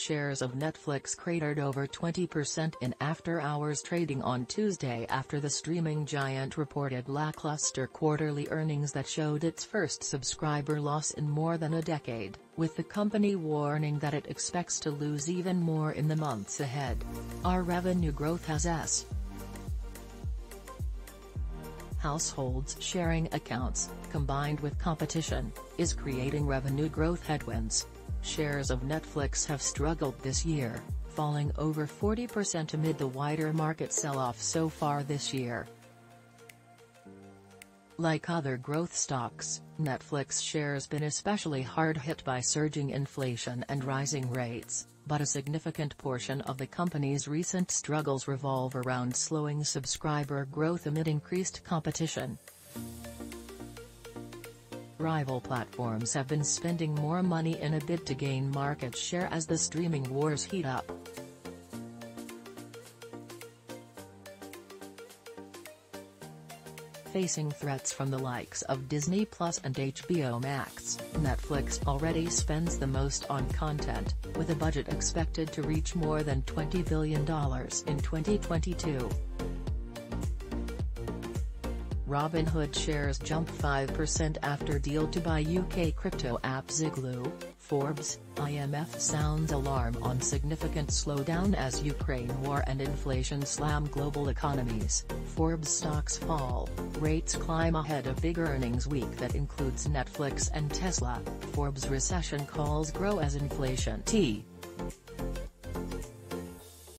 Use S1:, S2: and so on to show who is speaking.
S1: Shares of Netflix cratered over 20% in after-hours trading on Tuesday after the streaming giant reported lackluster quarterly earnings that showed its first subscriber loss in more than a decade, with the company warning that it expects to lose even more in the months ahead. Our revenue growth has s households sharing accounts, combined with competition, is creating revenue growth headwinds. Shares of Netflix have struggled this year, falling over 40% amid the wider market sell-off so far this year. Like other growth stocks, Netflix shares have been especially hard hit by surging inflation and rising rates, but a significant portion of the company's recent struggles revolve around slowing subscriber growth amid increased competition. Rival platforms have been spending more money in a bid to gain market share as the streaming wars heat up. Facing threats from the likes of Disney Plus and HBO Max, Netflix already spends the most on content, with a budget expected to reach more than $20 billion in 2022. Robinhood shares jump 5% after deal to buy UK crypto app Ziglu, Forbes, IMF sounds alarm on significant slowdown as Ukraine war and inflation slam global economies, Forbes stocks fall, rates climb ahead of big earnings week that includes Netflix and Tesla, Forbes recession calls grow as inflation T